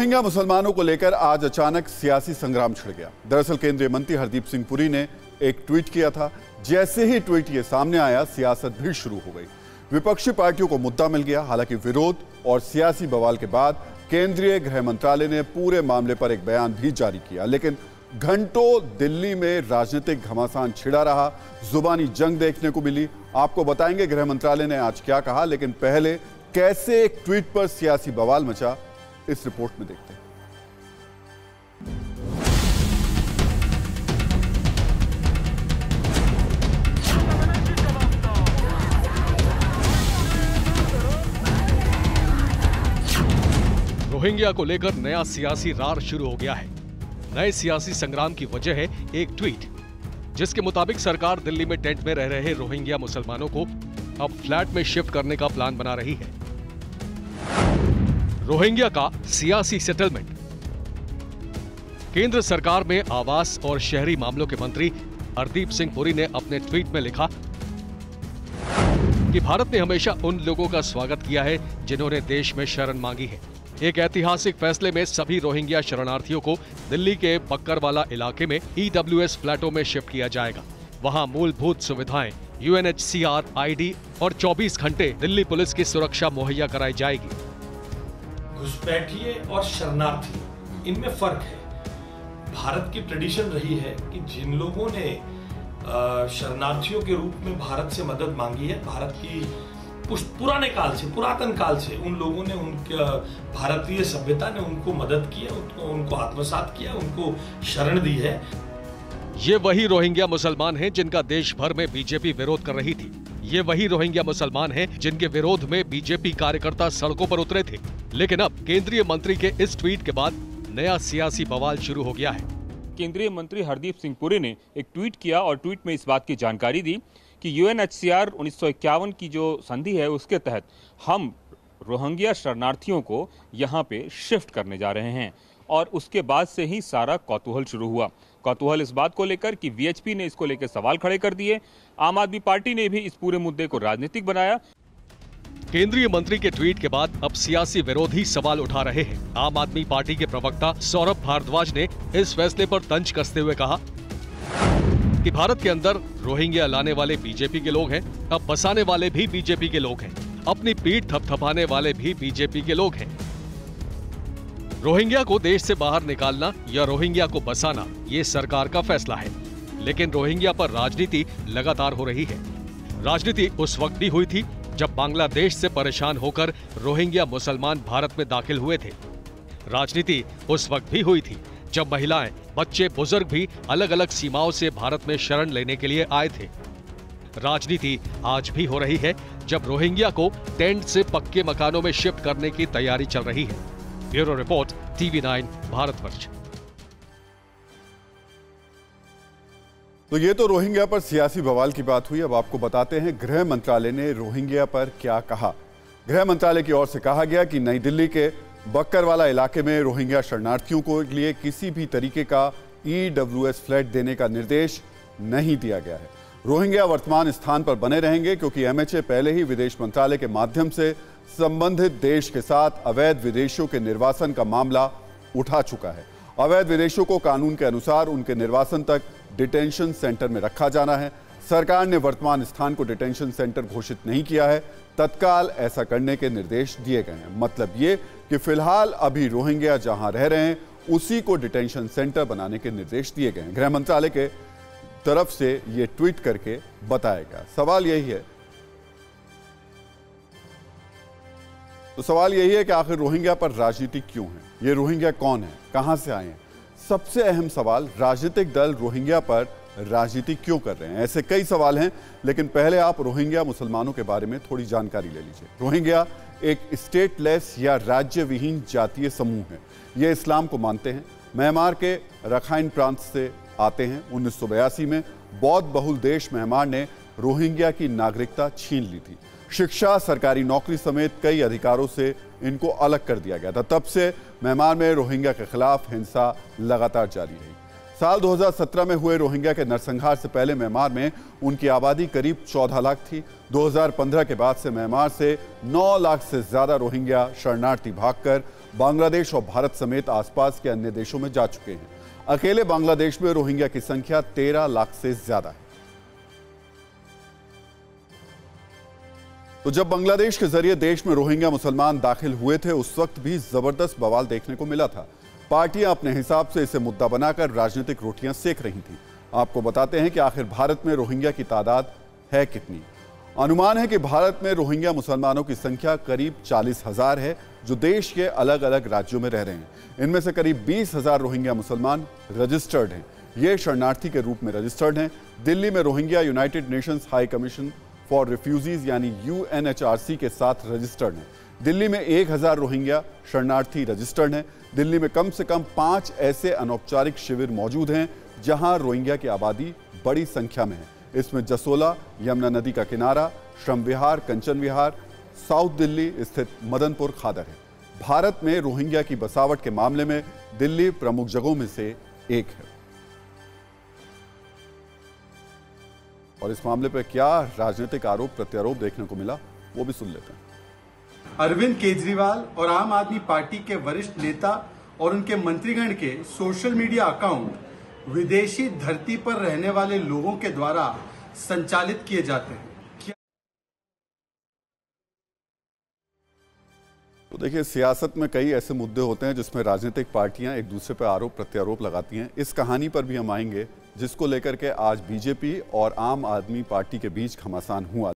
Rohingya मुसलमानों को लेकर आज अचानक सियासी संग्राम छिड़ गया। दरअसल केंद्रीय मंत्री हरदीप सिंह पुरी ने एक ट्वीट किया था। जैसे ही ट्वीट ये सामने आया, सियासत भी शुरू हो गई। विपक्षी पार्टियों को मुद्दा मिल गया। हालाँकि विरोध और सियासी बवाल के बाद केंद्रीय गृह मंत्रालय ने पूरे मामले पर एक बयान भी जारी किया। लेकिन घंटों दिल्ली में राजनीतिक घमासान छिड़ा रहा। जुबानी जंग देखने को मिली। आपको बताएँगे गृह मंत्रालय ने आज क्या कहा, लेकिन पहले कैसे एक ट्वीट पर सियासी बवाल मचा इस रिपोर्ट में देखते हैं। रोहिंग्या को लेकर नया सियासी रार शुरू हो गया है। नए सियासी संग्राम की वजह है एक ट्वीट, जिसके मुताबिक सरकार दिल्ली में टेंट में रह रहे रोहिंग्या मुसलमानों को अब फ्लैट में शिफ्ट करने का प्लान बना रही है। रोहिंग्या का सियासी सेटलमेंट। केंद्र सरकार में आवास और शहरी मामलों के मंत्री हरदीप सिंह पुरी ने अपने ट्वीट में लिखा कि भारत ने हमेशा उन लोगों का स्वागत किया है जिन्होंने देश में शरण मांगी है। एक ऐतिहासिक फैसले में सभी रोहिंग्या शरणार्थियों को दिल्ली के बक्करवाला इलाके में ईडब्ल्यूएस फ्लैटों में शिफ्ट किया जाएगा। वहाँ मूलभूत सुविधाएँ यूएनएचसीआर आईडी और 24 घंटे दिल्ली पुलिस की सुरक्षा मुहैया कराई जाएगी। घुसपैठिए और शरणार्थी। इनमें फ़र्क है। भारत की ट्रेडिशन रही है कि जिन लोगों ने शरणार्थियों के रूप में भारत से मदद मांगी है भारत की पुराने काल से पुरातन काल से उन लोगों ने उनके भारतीय सभ्यता ने उनको मदद की है उनको, उनको आत्मसात किया उनको शरण दी है। ये वही रोहिंग्या मुसलमान हैं जिनका देश भर में बीजेपी विरोध कर रही थी। ये वही रोहिंग्या मुसलमान हैं जिनके विरोध में बीजेपी कार्यकर्ता सड़कों पर उतरे थे। लेकिन अब केंद्रीय मंत्री के इस ट्वीट के बाद नया सियासी बवाल शुरू हो गया है। केंद्रीय मंत्री हरदीप सिंह पुरी ने एक ट्वीट किया और ट्वीट में इस बात की जानकारी दी कि सौ इक्यावन की जो संधि है उसके तहत हम रोहिंग्या शरणार्थियों को यहाँ पे शिफ्ट करने जा रहे हैं और उसके बाद से ही सारा कौतूहल शुरू हुआ। कौतूहल इस बात को लेकर कि वीएचपी ने इसको लेकर सवाल खड़े कर दिए। आम आदमी पार्टी ने भी इस पूरे मुद्दे को राजनीतिक बनाया। केंद्रीय मंत्री के ट्वीट के बाद अब सियासी विरोधी सवाल उठा रहे हैं। आम आदमी पार्टी के प्रवक्ता सौरभ भारद्वाज ने इस फैसले पर तंज कसते हुए कहा कि भारत के अंदर रोहिंग्या लाने वाले बीजेपी के लोग हैं, अब बसाने वाले भी बीजेपी के लोग हैं। अपनी पीठ थपथपाने वाले भी बीजेपी के लोग हैं। रोहिंग्या को देश से बाहर निकालना या रोहिंग्या को बसाना, ये सरकार का फैसला है। लेकिन रोहिंग्या पर राजनीति लगातार हो रही है। राजनीति उस वक्त भी हुई थी जब बांग्लादेश से परेशान होकर रोहिंग्या मुसलमान भारत में दाखिल हुए थे। राजनीति उस वक्त भी हुई थी जब महिलाएँ, बच्चे, बुज़ुर्ग भी अलग अलग सीमाओं से भारत में शरण लेने के लिए आए थे। राजनीति आज भी हो रही है जब रोहिंग्या को टेंट से पक्के मकानों में शिफ्ट करने की तैयारी चल रही है। Bureau report, TV nine Bharatvarsh तो ये तो रोहिंग्या पर सियासी बवाल की बात हुई। अब आपको बताते हैं, गृह मंत्रालय ने रोहिंग्या पर क्या कहा। गृह मंत्रालय की ओर से कहा गया कि नई दिल्ली के बक्करवाला इलाके में रोहिंग्या शरणार्थियों को लिए किसी भी तरीके का ईडब्ल्यूएस फ्लैट देने का निर्देश नहीं दिया गया है। रोहिंग्या वर्तमान स्थान पर बने रहेंगे, क्योंकि एमएचए पहले ही विदेश मंत्रालय के माध्यम से संबंधित देश के साथ अवैध विदेशियों के निर्वासन का मामला उठा चुका है। अवैध विदेशियों को कानून के अनुसार उनके निर्वासन तक डिटेंशन सेंटर में रखा जाना है। सरकार ने वर्तमान स्थान को डिटेंशन सेंटर घोषित नहीं किया है। तत्काल ऐसा करने के निर्देश दिए गए हैं। मतलब ये कि फ़िलहाल अभी रोहिंग्या जहाँ रह रहे हैं, उसी को डिटेंशन सेंटर बनाने के निर्देश दिए गए हैं। गृह मंत्रालय के तरफ़ से ये ट्वीट करके बताया गया। सवाल यही है तो सवाल यही है कि आखिर रोहिंग्या पर राजनीति क्यों है? ये रोहिंग्या कौन है? कहाँ से आए हैं? सबसे अहम सवाल राजनीतिक दल रोहिंग्या पर राजनीति क्यों कर रहे हैं? ऐसे कई सवाल हैं, लेकिन पहले आप रोहिंग्या मुसलमानों के बारे में थोड़ी जानकारी ले लीजिए। रोहिंग्या एक स्टेटलेस या राज्य विहीन जातीय समूह है। ये इस्लाम को मानते हैं। म्यांमार के रखाइन प्रांत से आते हैं। उन्नीस सौ बयासी में बौद्ध बहुल देश म्यांमार ने रोहिंग्या की नागरिकता छीन ली थी। शिक्षा, सरकारी नौकरी समेत कई अधिकारों से इनको अलग कर दिया गया था। तब से म्यांमार में रोहिंग्या के खिलाफ हिंसा लगातार जारी रही। साल 2017 में हुए रोहिंग्या के नरसंहार से पहले म्यांमार में उनकी आबादी करीब 14 लाख थी। 2015 के बाद से म्यांमार से 9 लाख से ज़्यादा रोहिंग्या शरणार्थी भागकर बांग्लादेश और भारत समेत आसपास के अन्य देशों में जा चुके हैं। अकेले बांग्लादेश में रोहिंग्या की संख्या तेरह लाख से ज़्यादा है। तो जब बांग्लादेश के ज़रिए देश में रोहिंग्या मुसलमान दाखिल हुए थे, उस वक्त भी ज़बरदस्त बवाल देखने को मिला था। पार्टियाँ अपने हिसाब से इसे मुद्दा बनाकर राजनीतिक रोटियाँ सेक रही थी। आपको बताते हैं कि आखिर भारत में रोहिंग्या की तादाद है कितनी। अनुमान है कि भारत में रोहिंग्या मुसलमानों की संख्या करीब चालीस हज़ार है, जो देश के अलग अलग राज्यों में रह रहे हैं। इनमें से करीब बीस हज़ार रोहिंग्या मुसलमान रजिस्टर्ड हैं। ये शरणार्थी के रूप में रजिस्टर्ड हैं। दिल्ली में Rohingya United Nations High Commission for refugees यानी यूएनएचआरसी के साथ रजिस्टर्ड हैं। दिल्ली में एक हज़ार रोहिंग्या शरणार्थी रजिस्टर्ड हैं। दिल्ली में कम से कम पाँच ऐसे अनौपचारिक शिविर मौजूद हैं, जहाँ रोहिंग्या की आबादी बड़ी संख्या में है। इसमें जसोला, यमुना नदी का किनारा, श्रम विहार, कंचन विहार, साउथ दिल्ली स्थित मदनपुर खादर है। भारत में रोहिंग्या की बसावट के मामले में दिल्ली प्रमुख जगहों में से एक है। और इस मामले पर क्या राजनीतिक आरोप प्रत्यारोप देखने को मिला वो भी सुन लेते हैं। अरविंद केजरीवाल और आम आदमी पार्टी के वरिष्ठ नेता और उनके मंत्रीगण के सोशल मीडिया अकाउंट विदेशी धरती पर रहने वाले लोगों के द्वारा संचालित किए जाते हैं। तो देखिए सियासत में कई ऐसे मुद्दे होते हैं जिसमें राजनीतिक पार्टियाँ एक दूसरे पर आरोप प्रत्यारोप लगाती हैं। इस कहानी पर भी हम आएँगे। जिसको लेकर के आज बीजेपी और आम आदमी पार्टी के बीच घमासान हुआ